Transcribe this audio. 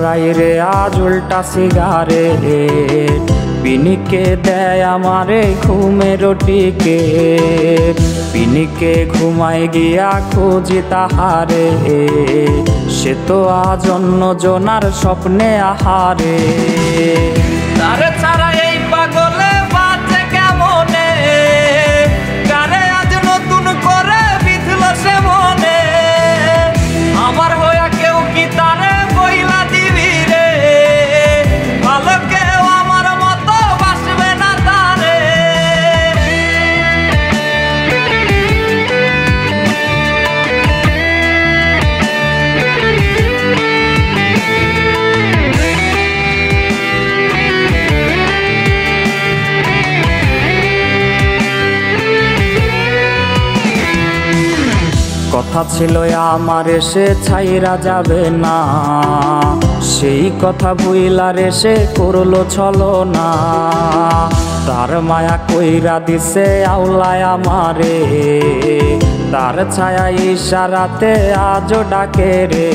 রে, আজ উল্টা সিগারে পিনিকে দেয় আমারে ঘুমে রটিকে পিনিকে ঘুমাই গিয়া খুঁজি তাহারে। সে তো আজ অন্য জনার স্বপ্নে আহারে। তার ছাড়া কথা ছিল আমার এসে ছাইরা যাবে না। সেই কথা বুইলার এসে করল ছলো না তার মায়া কইরা দিছে আউলায় আমারে। তার ছায়া ইশারাতে আজও ডাকে রে।